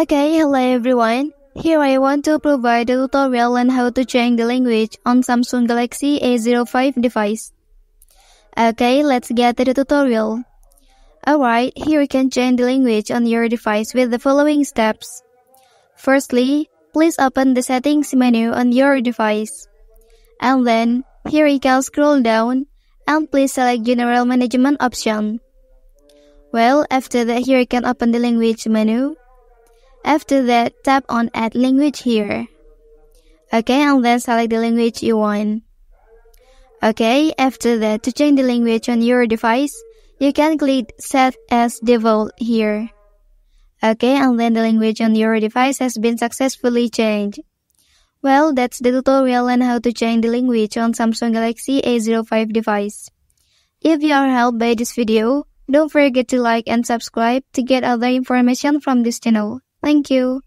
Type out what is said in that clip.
Okay, hello everyone. Here I want to provide a tutorial on how to change the language on Samsung Galaxy A05 device. Okay, let's get to the tutorial. Alright, here you can change the language on your device with the following steps. Firstly, please open the settings menu on your device. And then, here you can scroll down and please select general management option. Well, after that here you can open the language menu. After that, tap on add language here. Okay, and then select the language you want. Okay, after that, to change the language on your device, you can click Set as Default here. Okay, and then the language on your device has been successfully changed. Well, that's the tutorial on how to change the language on Samsung Galaxy A05 device. If you are helped by this video, don't forget to like and subscribe to get other information from this channel. Thank you.